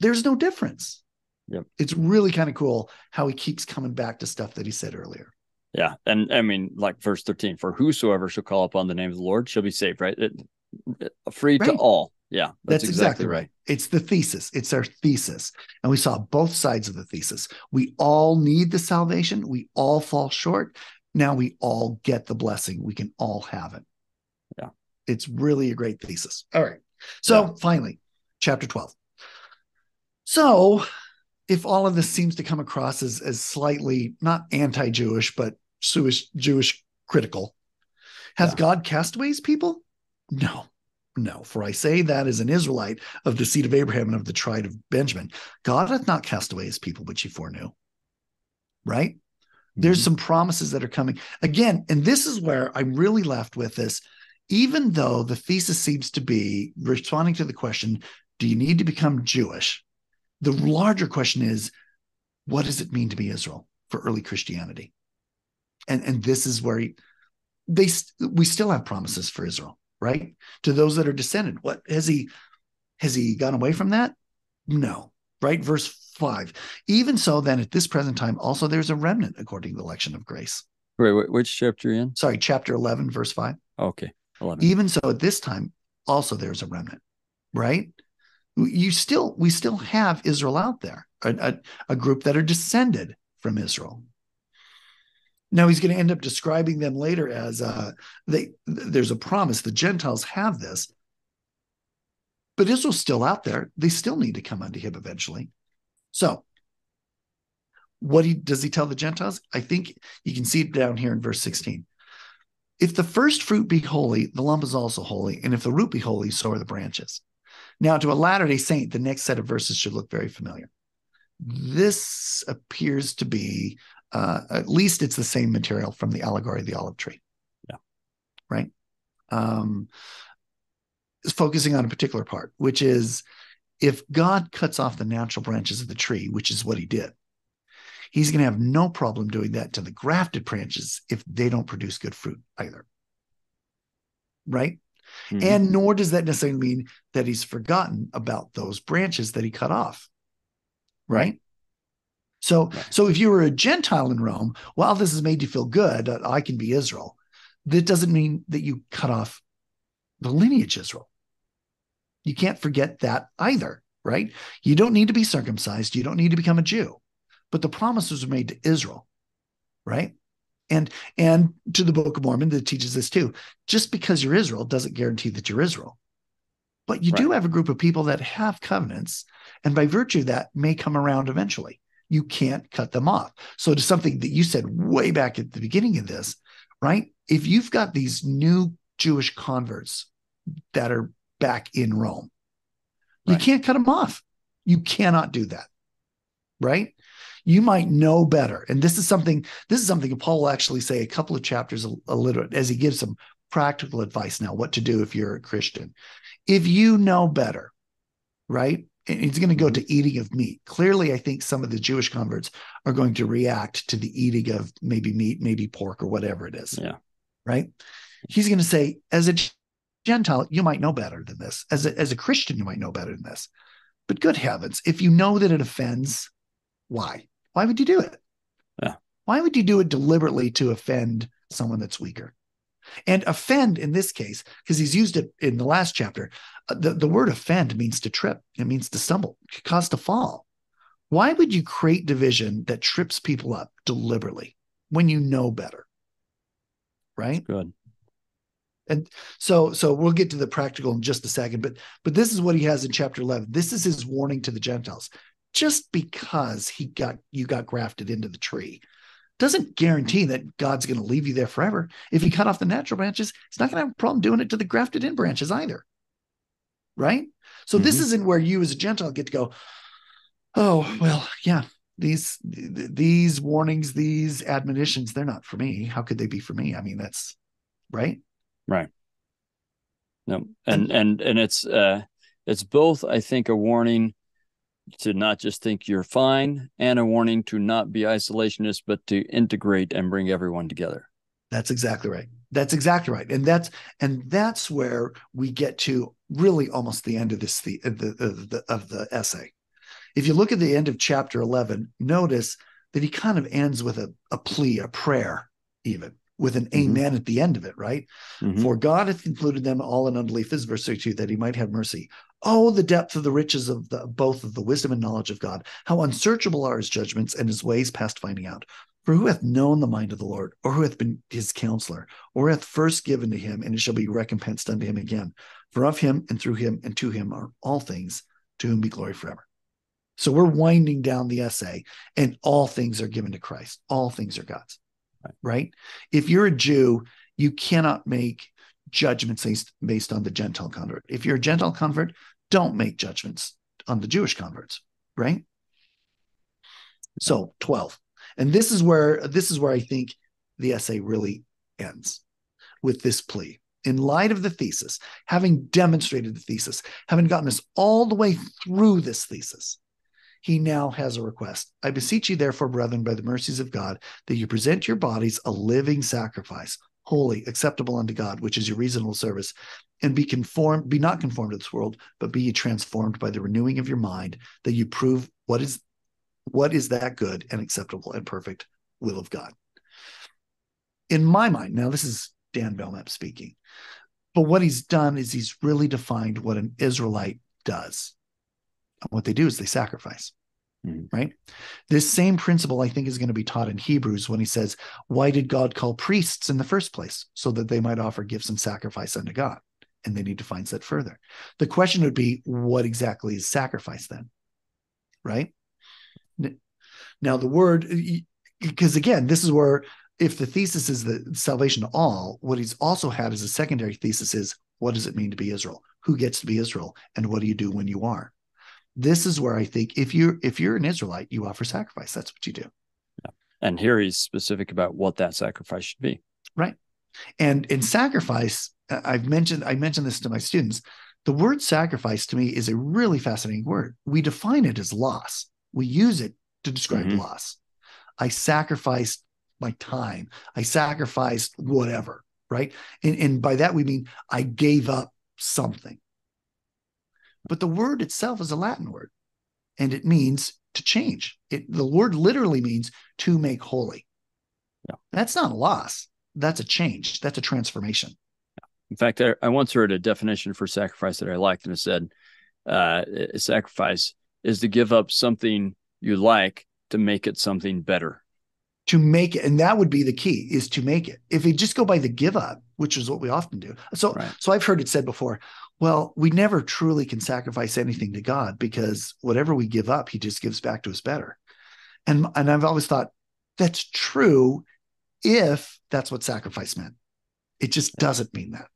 there's no difference. Yep. It's really kind of cool how he keeps coming back to stuff that he said earlier. Yeah. And I mean, like verse 13, for whosoever shall call upon the name of the Lord shall be saved, right? It, it- free to all. Yeah. That's, exactly, right. It's the thesis. It's our thesis. And we saw both sides of the thesis. We all need the salvation. We all fall short. Now we all get the blessing. We can all have it. Yeah. It's really a great thesis. All right. So finally, chapter 12. So if all of this seems to come across as, as slightly not anti-Jewish, but Jewish, Jewish critical, has Yeah. God cast away his people? No. No, for I say that as an Israelite of the seed of Abraham and of the tribe of Benjamin, God hath not cast away his people which he foreknew. Right? There's Mhm. some promises that are coming. Again, and this is where I'm really left with this. Even though the thesis seems to be responding to the question, do you need to become Jewish? The larger question is, what does it mean to be Israel for early Christianity? And and this is where he, they we still have promises for Israel, right? To those that are descended. What has he has he gone away from that? No. Right? Verse 5. Even so, then at this present time, also there's a remnant according to the election of grace. Wait, which chapter you in? Sorry, chapter 11, verse 5. Okay. 11. Even so, at this time, also there's a remnant, right? You still, we still have Israel out there, a, a, a group that are descended from Israel. Now he's going to end up describing them later as uh, they. There's a promise the Gentiles have this, but Israel's still out there. They still need to come unto him eventually. So, what he does he tell the Gentiles? I think you can see it down here in verse 16. If the first fruit be holy, the lump is also holy. And if the root be holy, so are the branches. Now, to a Latter day Saint, the next set of verses should look very familiar. This appears to be, uh, at least it's the same material from the allegory of the olive tree. Yeah. Right. Um, focusing on a particular part, which is if God cuts off the natural branches of the tree, which is what he did, he's going to have no problem doing that to the grafted branches if they don't produce good fruit either. Right. Mhm. And nor does that necessarily mean that he's forgotten about those branches that he cut off. Right. So, Right. so if you were a Gentile in Rome, while this has made you feel good, I can be Israel. That doesn't mean that you cut off the lineage Israel. You can't forget that either, right? You don't need to be circumcised. You don't need to become a Jew, but the promises were made to Israel, right? And and to the Book of Mormon that teaches this too. Just because you're Israel doesn't guarantee that you're Israel. But you do have a group of people that have covenants, and by virtue of that may come around eventually. You can't cut them off. So to something that you said way back at the beginning of this, right? If you've got these new Jewish converts that are back in Rome, you can't cut them off. You cannot do that. Right? You might know better. And this is something, this is something Paul will actually say a couple of chapters a, a little as he gives some practical advice now, what to do if you're a Christian. If you know better, right? And he's going to go to eating of meat. Clearly, I think some of the Jewish converts are going to react to the eating of maybe meat, maybe pork, or whatever it is. Yeah. Right. He's going to say, as a Gentile, you might know better than this. As a, as a Christian, you might know better than this. But good heavens, if you know that it offends, why? Why would you do it? Yeah. Why would you do it deliberately to offend someone that's weaker? And offend in this case, because he's used it in the last chapter, uh, the, the word offend means to trip, it means to stumble, cause to fall. Why would you create division that trips people up deliberately when you know better? Right? Good. And so so we'll get to the practical in just a second, but but this is what he has in chapter 11. This is his warning to the Gentiles. Just because he got you got grafted into the tree doesn't guarantee that God's going to leave you there forever. If he cut off the natural branches, he's not going to have a problem doing it to the grafted in branches either. Right? So mm-hmm. this isn't where you as a Gentile get to go, oh, well, yeah, these these warnings, these admonitions, they're not for me. How could they be for me? I mean, that's right. Right. No, and and and it's uh it's both, I think, a warning to not just think you're fine and a warning to not be isolationist, but to integrate and bring everyone together. That's exactly right. That's exactly right. And that's and that's where we get to really almost the end of this the, the, the of the essay. If you look at the end of chapter 11, notice that he kind of ends with a, a plea, a prayer, even with an mm-hmm. amen at the end of it, right? Mm-hmm. For God hath concluded them all in unbelief, this verse 32, that he might have mercy. Oh, the depth of the riches of the, both of the wisdom and knowledge of God. How unsearchable are his judgments and his ways past finding out. For who hath known the mind of the Lord, or who hath been his counselor, or hath first given to him, and it shall be recompensed unto him again? For of him and through him and to him are all things, to whom be glory forever. So we're winding down the essay, and all things are given to Christ. All things are God's right? If you're a Jew, you cannot make judgments based, on the Gentile convert. If you're a Gentile convert, don't make judgments on the Jewish converts, right? So 12. And this is where this is where I think the essay really ends with this plea. In light of the thesis, having demonstrated the thesis, having gotten us all the way through this thesis, he now has a request. I beseech you, therefore, brethren, by the mercies of God, that you present your bodies a living sacrifice, holy, acceptable unto God, which is your reasonable service, and be conformed, be not conformed to this world, but be transformed by the renewing of your mind, that you prove what is what is that good and acceptable and perfect will of God. In my mind, now this is Dan Belnap speaking, but what he's done is he's really defined what an Israelite does And what they do is they sacrifice. Mm. Right. This same principle, I think, is going to be taught in Hebrews when he says, Why did God call priests in the first place? So that they might offer gifts and sacrifice unto God. And they need to find that further. The question would be, What exactly is sacrifice then? Right. Now, the word, because again, this is where if the thesis is the salvation to all, what he's also had as a secondary thesis is what does it mean to be Israel? Who gets to be Israel? And what do you do when you are? This is where I think if you're if you're an Israelite, you offer sacrifice. That's what you do. Yeah. And here he's specific about what that sacrifice should be. Right. And in sacrifice, I've mentioned I mentioned this to my students. The word sacrifice to me is a really fascinating word. We define it as loss. We use it to describe mm-hmm. loss. I sacrificed my time. I sacrificed whatever, right? And, and by that we mean I gave up something. But the word itself is a Latin word and it means to change. It, the word literally means to make holy. Yeah. That's not a loss. That's a change. That's a transformation. In fact, I, I once heard a definition for sacrifice that I liked, and it said, uh, "Sacrifice is to give up something you like to make it something better." To make it, and that would be the key: is to make it. If you just go by the give up, which is what we often do, so right. so I've heard it said before. Well, we never truly can sacrifice anything to God because whatever we give up, He just gives back to us better. And, and I've always thought that's true if that's what sacrifice meant. It just doesn't mean that.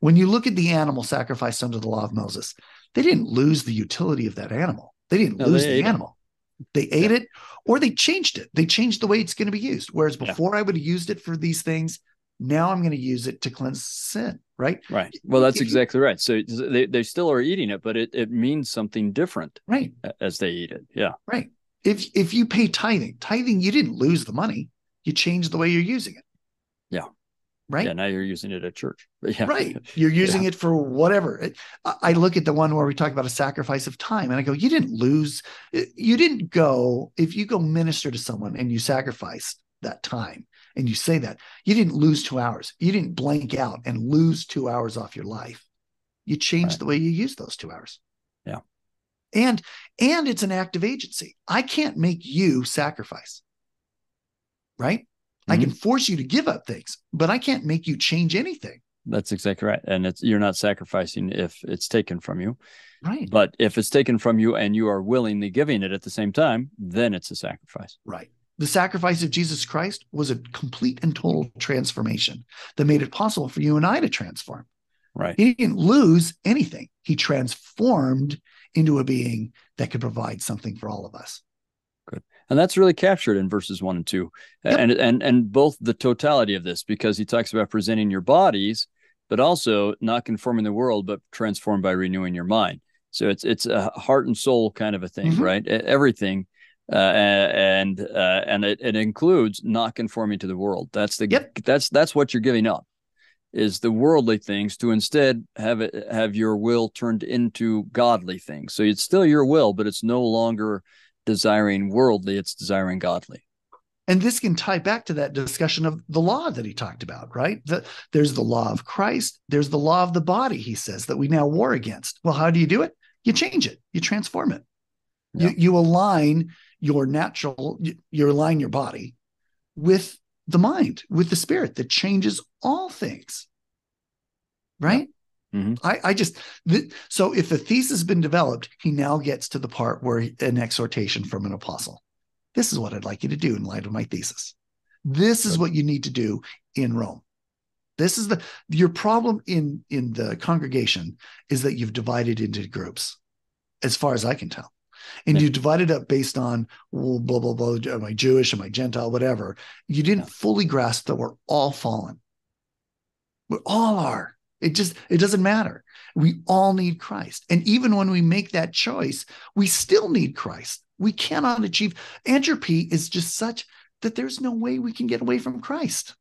When you look at the animal sacrificed under the law of Moses, they didn't lose the utility of that animal. They didn't no, lose they the animal. It. They ate yeah. it or they changed it. They changed the way it's going to be used. Whereas before yeah. I would have used it for these things, now I'm going to use it to cleanse sin, right? Right. Well, that's exactly right. So they, they still are eating it, but it, it means something different right as they eat it. Yeah. Right. If if you pay tithing, tithing, you didn't lose the money. You changed the way you're using it. Yeah. Right. Yeah. Now you're using it at church. Yeah. Right. You're using yeah. it for whatever. I look at the one where we talk about a sacrifice of time and I go, you didn't lose, eh, you didn't go, if you go minister to someone and you sacrifice that time, and you say that, you didn't lose two hours. You didn't blank out and lose two hours off your life. You changed right. the way you use those two hours. Yeah. And and it's an act of agency. I can't make you sacrifice. Right? Mm-hmm. I can force you to give up things, but I can't make you change anything. That's exactly right. And it's you're not sacrificing if it's taken from you. Right. But if it's taken from you and you are willingly giving it at the same time, then it's a sacrifice. Right. The sacrifice of Jesus Christ was a complete and total transformation that made it possible for you and I to transform. Right. He didn't lose anything. He transformed into a being that could provide something for all of us. Good. And that's really captured in verses one and two. Yep. And and and both the totality of this, because he talks about presenting your bodies, but also not conforming the world, but transformed by renewing your mind. So it's it's a heart and soul kind of a thing, mm-hmm. right? Everything. Uh, and uh, and it, it includes not conforming to the world. That's the yep. that's that's what you're giving up is the worldly things to instead have it have your will turned into godly things. So it's still your will, but it's no longer desiring worldly, it's desiring godly. And this can tie back to that discussion of the law that he talked about, right? The, there's the law of Christ, there's the law of the body, he says, that we now war against. Well, how do you do it? You change it, you transform it. Yeah. You, you align your natural, you're align your body with the mind, with the spirit that changes all things. Right? Mm-hmm. I, I just th- so if the thesis has been developed, he now gets to the part where he, an exhortation from an apostle. This is what I'd like you to do in light of my thesis. This is what you need to do in Rome. This is the your problem in in the congregation is that you've divided into groups, as far as I can tell and yeah. you divided up based on well, blah blah blah am i jewish? Am i gentile? Whatever. You didn't yeah. fully grasp that we're all fallen. We all are. It just it doesn't matter. We all need christ. And even when we make that choice we still need christ. We cannot achieve entropy is just such that there's no way we can get away from christ.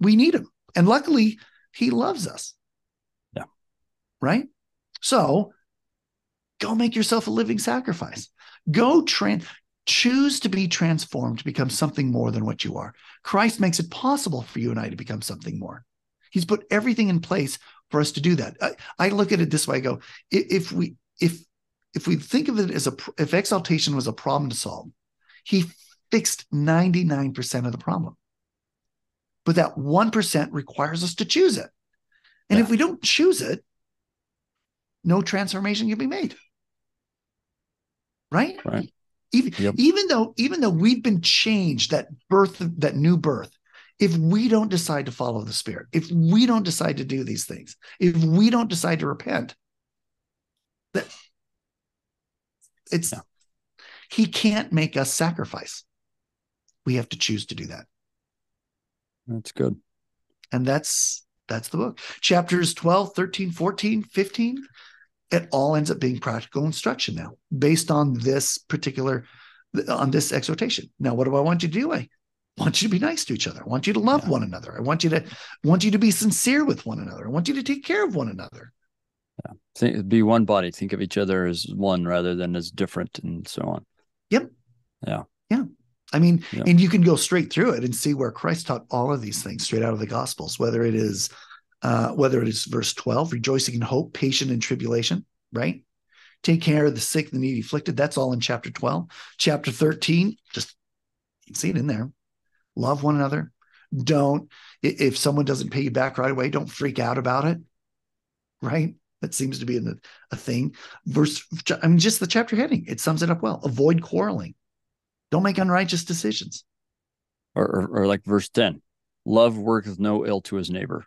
We need him. And luckily he loves us. Yeah. Right? So Go make yourself a living sacrifice. Go trans choose to be transformed to become something more than what you are. Christ makes it possible for you and I to become something more. He's put everything in place for us to do that. I, I look at it this way: I go, if we if if we think of it as a if exaltation was a problem to solve, he fixed 99% of the problem. But that 1% requires us to choose it. And yeah. if we don't choose it, no transformation can be made right? Right. Even yep. even though even though we've been changed, that birth, that new birth, if we don't decide to follow the Spirit, if we don't decide to do these things, if we don't decide to repent, that it's yeah. he can't make us sacrifice. We have to choose to do that. That's good. And that's that's the book. Chapters 12, 13, 14, 15 it all ends up being practical instruction now based on this particular on this exhortation. Now what do i want you to do? I want you to be nice to each other. I want you to love yeah. one another. I want you to want you to be sincere with one another. I want you to take care of one another. Yeah. Think, be one body. Think of each other as one rather than as different and so on. Yep. Yeah. Yeah. I mean, yep. and you can go straight through it and see where Christ taught all of these things straight out of the Gospels, whether it is uh, whether it is verse 12, rejoicing in hope, patient in tribulation, right? Take care of the sick, the needy, afflicted. That's all in chapter 12. Chapter 13, just see it in there. Love one another. Don't, if someone doesn't pay you back right away, don't freak out about it, right? That seems to be a, a thing. Verse, I mean, just the chapter heading, it sums it up well. Avoid quarreling. Don't make unrighteous decisions. Or, or, or like verse 10 love worketh no ill to his neighbor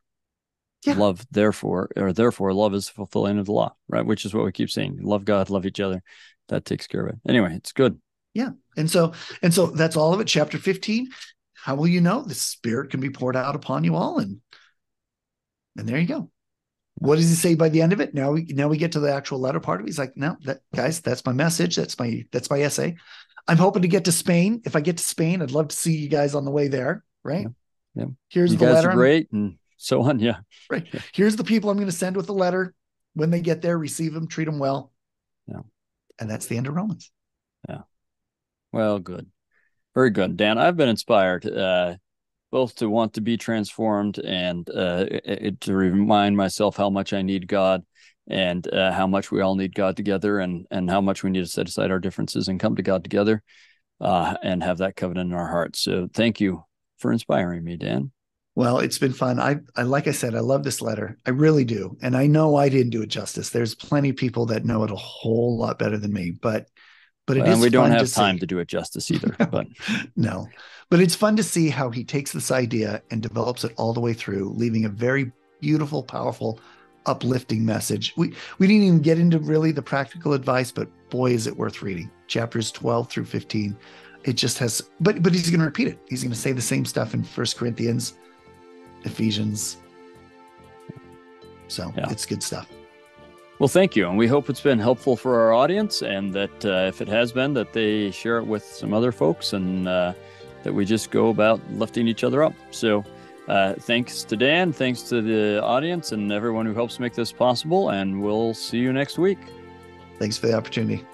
yeah. love therefore or therefore love is fulfilling of the law right? Which is what we keep saying love god love each other. That takes care of it. Anyway it's good. Yeah. And so and so that's all of it. Chapter 15 how will you know? The spirit can be poured out upon you all and and there you go. What does he say by the end of it? Now we now we get to the actual letter part of it. He's like no that guys that's my message. That's my that's my essay. I'm hoping to get to spain. If i get to spain i'd love to see you guys on the way there. Right? Yeah, yeah. here's you the guys letter. are great and so on. Yeah. Right. Here's the people I'm going to send with the letter. When they get there, receive them, treat them well. Yeah. And that's the end of Romans. Yeah. Well, good. Very good, Dan. I've been inspired uh, both to want to be transformed and uh, it, to remind myself how much I need God and uh, how much we all need God together and and how much we need to set aside our differences and come to God together uh, and have that covenant in our hearts. So thank you for inspiring me, Dan. Well, it's been fun. I, I like I said, I love this letter. I really do. And I know I didn't do it justice. There's plenty of people that know it a whole lot better than me, but but it well, is we don't have to time see. to do it justice either. But no. But it's fun to see how he takes this idea and develops it all the way through, leaving a very beautiful, powerful, uplifting message. We we didn't even get into really the practical advice, but boy is it worth reading. Chapters 12 through 15. It just has but but he's going to repeat it. He's going to say the same stuff in First Corinthians Ephesians. So yeah. it's good stuff. Well, thank you. And we hope it's been helpful for our audience and that uh, if it has been, that they share it with some other folks and uh, that we just go about lifting each other up. So uh, thanks to Dan, thanks to the audience and everyone who helps make this possible. And we'll see you next week. Thanks for the opportunity.